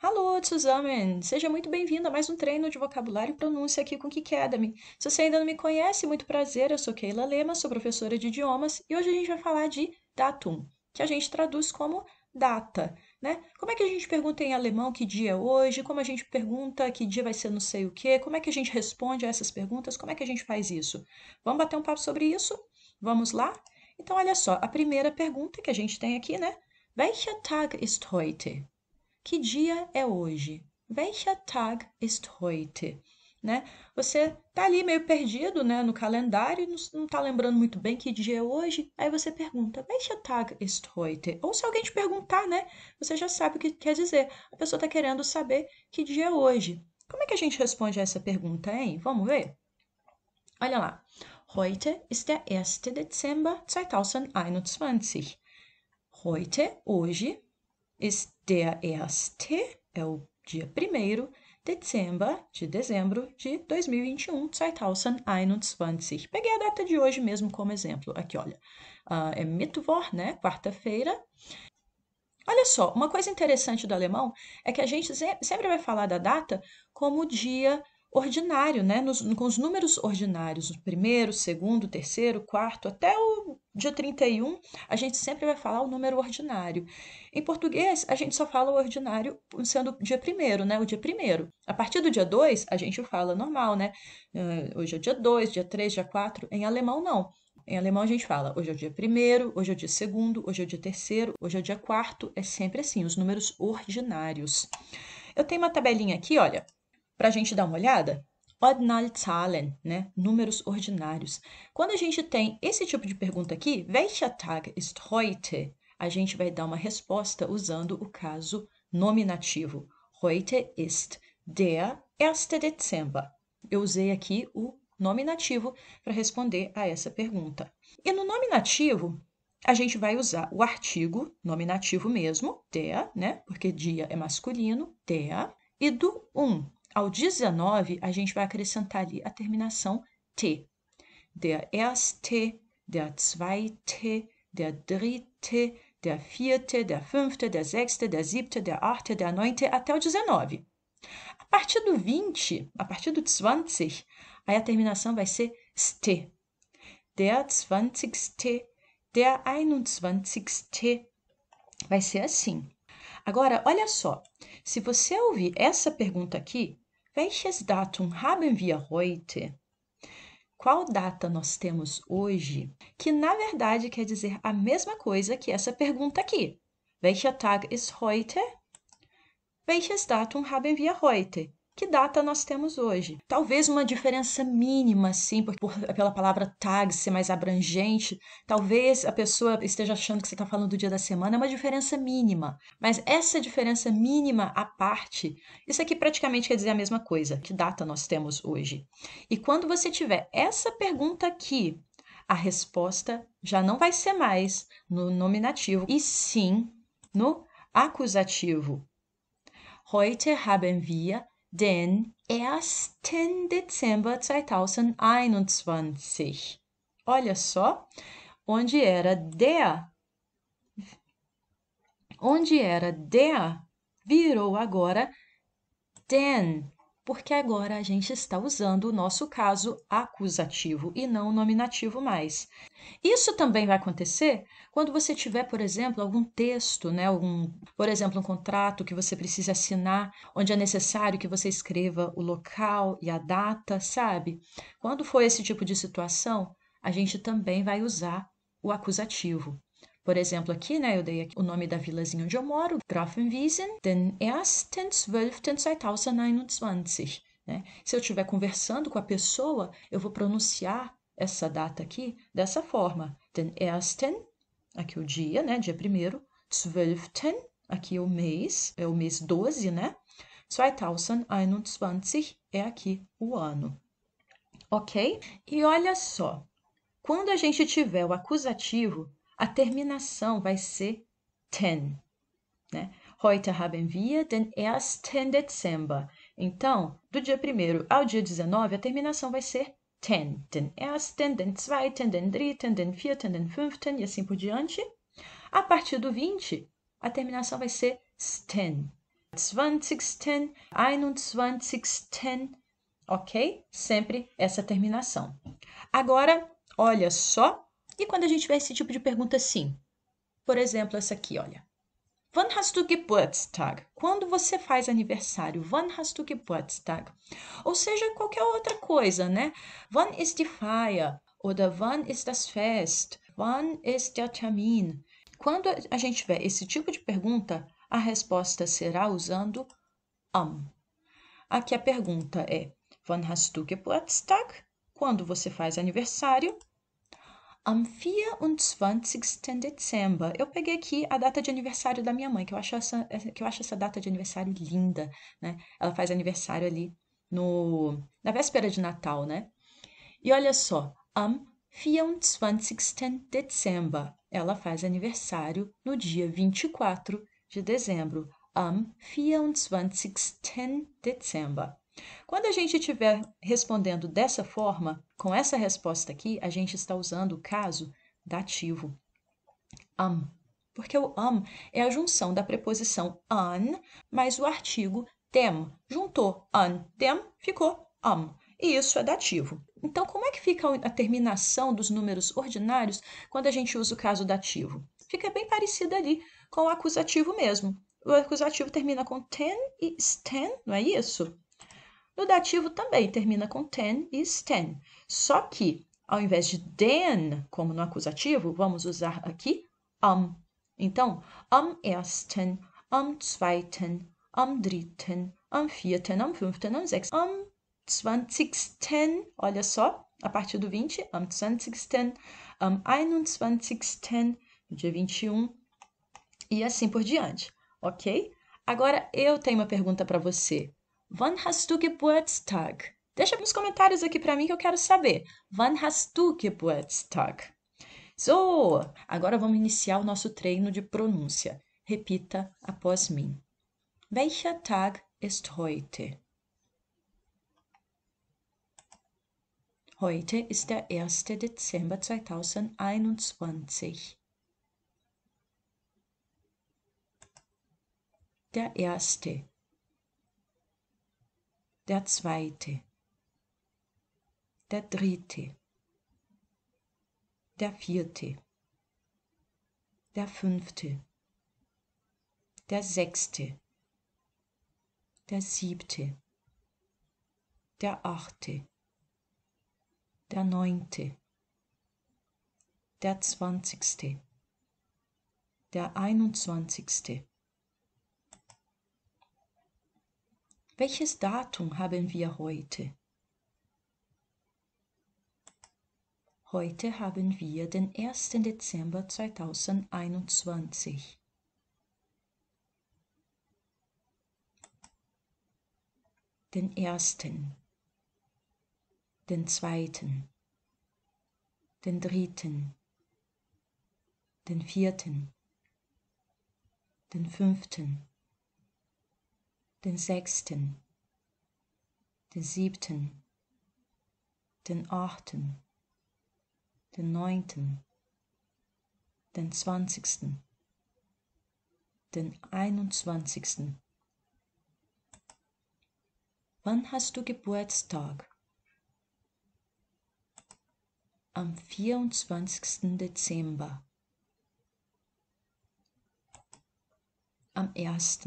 Hallo zusammen! Seja muito bem-vindo a mais um treino de vocabulário e pronúncia aqui com Kiki Academy. Se você ainda não me conhece, muito prazer, eu sou Keila Lema, sou professora de idiomas e hoje a gente vai falar de datum, que a gente traduz como data, né? Como é que a gente pergunta em alemão que dia é hoje? Como a gente pergunta que dia vai ser não sei o quê? Como é que a gente responde a essas perguntas? Como é que a gente faz isso? Vamos bater um papo sobre isso? Vamos lá? Então, olha só, a primeira pergunta que a gente tem aqui, né? Welcher Tag ist heute? Que dia é hoje? Welcher Tag ist heute? Né? Você tá ali meio perdido, né, no calendário, não, não tá lembrando muito bem que dia é hoje, aí você pergunta, welcher Tag ist heute? Ou se alguém te perguntar, né, você já sabe o que quer dizer. A pessoa está querendo saber que dia é hoje. Como é que a gente responde a essa pergunta, hein? Vamos ver? Olha lá. Heute ist der 1. Dezember 2021. Heute, hoje, ist der erste, é o dia 1 Dezember, de dezembro de 2021, 2021. Peguei a data de hoje mesmo como exemplo. Aqui, olha, uh, é Mittwoch, né, quarta-feira. Olha só, uma coisa interessante do alemão é que a gente sempre vai falar da data como dia ordinário, né? Nos, com os números ordinários, o primeiro, segundo, terceiro, quarto, até o dia 31, a gente sempre vai falar o número ordinário. Em português, a gente só fala o ordinário sendo dia primeiro, né? O dia primeiro. A partir do dia 2, a gente fala normal, né? Uh, hoje é dia 2, dia 3, dia 4. Em alemão, não. Em alemão a gente fala hoje é o dia primeiro, hoje é o dia segundo, hoje é o dia terceiro, hoje é o dia quarto. É sempre assim, os números ordinários. Eu tenho uma tabelinha aqui, olha, para a gente dar uma olhada, Ordinalzahlen, né? números ordinários. Quando a gente tem esse tipo de pergunta aqui, welcher Tag ist heute? A gente vai dar uma resposta usando o caso nominativo. Heute ist der 1. Dezember. Eu usei aqui o nominativo para responder a essa pergunta. E no nominativo, a gente vai usar o artigo nominativo mesmo, der, né? Porque dia é masculino, der. E do um ao 19, a gente vai acrescentar ali a terminação T. Der erste, der zweite, der dritte, der vierte, der fünfte, der sechste, der siebte, der achte, der neunte, até o 19. A partir do 20, a partir do 20, aí a terminação vai ser ste. Der zwanzigste, der einundzwanzigste, vai ser assim. Agora, olha só, se você ouvir essa pergunta aqui, Welches Datum haben wir heute? Qual data nós temos hoje? Que na verdade quer dizer a mesma coisa que essa pergunta aqui. Welcher Tag ist heute? Welches Datum haben wir heute? Que data nós temos hoje? Talvez uma diferença mínima, sim, por, por, pela palavra tag ser mais abrangente. Talvez a pessoa esteja achando que você está falando do dia da semana, é uma diferença mínima. Mas essa diferença mínima à parte, isso aqui praticamente quer dizer a mesma coisa. Que data nós temos hoje? E quando você tiver essa pergunta aqui, a resposta já não vai ser mais no nominativo, e sim no acusativo. Heute haben wir den 1. Dezember 2021. Olha só, onde era der, onde era der, virou agora den porque agora a gente está usando o nosso caso acusativo e não o nominativo mais. Isso também vai acontecer quando você tiver, por exemplo, algum texto, né, algum, por exemplo, um contrato que você precisa assinar, onde é necessário que você escreva o local e a data, sabe? Quando for esse tipo de situação, a gente também vai usar o acusativo. Por exemplo, aqui, né, eu dei aqui o nome da vilazinha onde eu moro, Grafenwiesen, den 1.12.2021. Né? Se eu estiver conversando com a pessoa, eu vou pronunciar essa data aqui dessa forma. Den 1. Aqui o dia, né, dia 1 12. Aqui o mês, é o mês 12, né? 2021 é aqui o ano. Ok? E olha só, quando a gente tiver o acusativo, a terminação vai ser ten. Né? Heute haben wir den 1. Dezember. Então, do dia 1 ao dia 19, a terminação vai ser ten. Den 1., den 2., den 3., den 4., den 5. e assim por diante. A partir do 20, a terminação vai ser sten. 20. 21. Ok? Sempre essa terminação. Agora, olha só. E quando a gente tiver esse tipo de pergunta assim? Por exemplo, essa aqui, olha. Wann hast du Geburtstag? Quando você faz aniversário? Wann hast du Geburtstag? Ou seja, qualquer outra coisa, né? Wann ist die Feier? Oder wann ist das Fest? Wann ist der Termin? Quando a gente tiver esse tipo de pergunta, a resposta será usando am. Aqui a pergunta é: Wann hast du Geburtstag? Quando você faz aniversário? Am 24. Dezember. Eu peguei aqui a data de aniversário da minha mãe, que eu acho essa, que eu acho essa data de aniversário linda, né? Ela faz aniversário ali no, na véspera de Natal, né? E olha só, am 24. Dezember. Ela faz aniversário no dia 24 de dezembro, am 24. Dezember. Quando a gente estiver respondendo dessa forma, com essa resposta aqui, a gente está usando o caso dativo. Am. Porque o am é a junção da preposição an mais o artigo dem. Juntou an, dem, ficou am. E isso é dativo. Então, como é que fica a terminação dos números ordinários quando a gente usa o caso dativo? Fica bem parecido ali com o acusativo mesmo. O acusativo termina com ten e sten, não é isso? No dativo também termina com ten e sten. Só que, ao invés de den, como no acusativo, vamos usar aqui am. Então, am ersten, am zweiten, am dritten, am vierten, am fünften, am sechsten, am zwanzigsten, olha só, a partir do 20, am zwanzigsten, am einundzwanzigsten, no dia 21, e assim por diante, ok? Agora eu tenho uma pergunta para você. Wann hast du Geburtstag? Deixa nos comentários aqui para mim que eu quero saber. Wann hast du Geburtstag? So, agora vamos iniciar o nosso treino de pronúncia. Repita após mim. Welcher Tag ist heute? Heute ist der 1. Dezember 2021. Der erste. Der zweite. Der dritte. Der vierte. Der fünfte. Der sechste. Der siebte. Der achte der neunte, der zwanzigste, der einundzwanzigste. Welches Datum haben wir heute? Heute haben wir den 1. Dezember 2021. Den ersten den zweiten, den dritten, den vierten, den fünften, den sechsten, den siebten, den achten, den neunten, den zwanzigsten, den einundzwanzigsten. Wann hast du Geburtstag? am 24. Dezember, am 1.,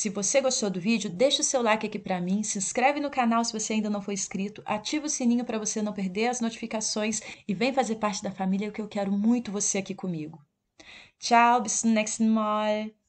Se você gostou do vídeo, deixa o seu like aqui para mim, se inscreve no canal se você ainda não for inscrito, ativa o sininho para você não perder as notificações e vem fazer parte da família que eu quero muito você aqui comigo. Tchau, bis nächsten Mal.